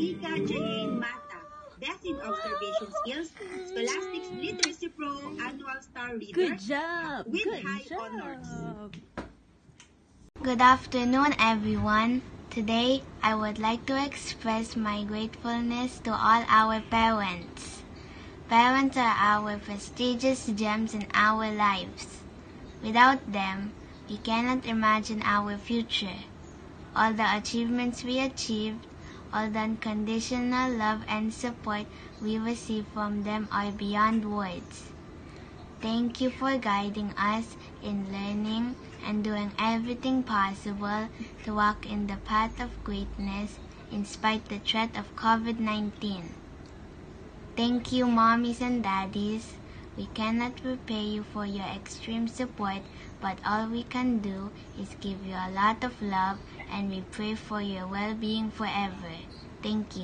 Nika Jane Mata, Best in Observation Skills, Scholastic's Literacy Pro Annual Star Reader. Good job. With Good high job. honors. Good afternoon, everyone. Today, I would like to express my gratefulness to all our parents. Parents are our prestigious gems in our lives. Without them, we cannot imagine our future. All the achievements we achieved, all the unconditional love and support we receive from them are beyond words. Thank you for guiding us in learning and doing everything possible to walk in the path of greatness in spite the threat of COVID-19. Thank you, mommies and daddies. We cannot repay you for your extreme support, but all we can do is give you a lot of love and we pray for your well-being forever. Thank you.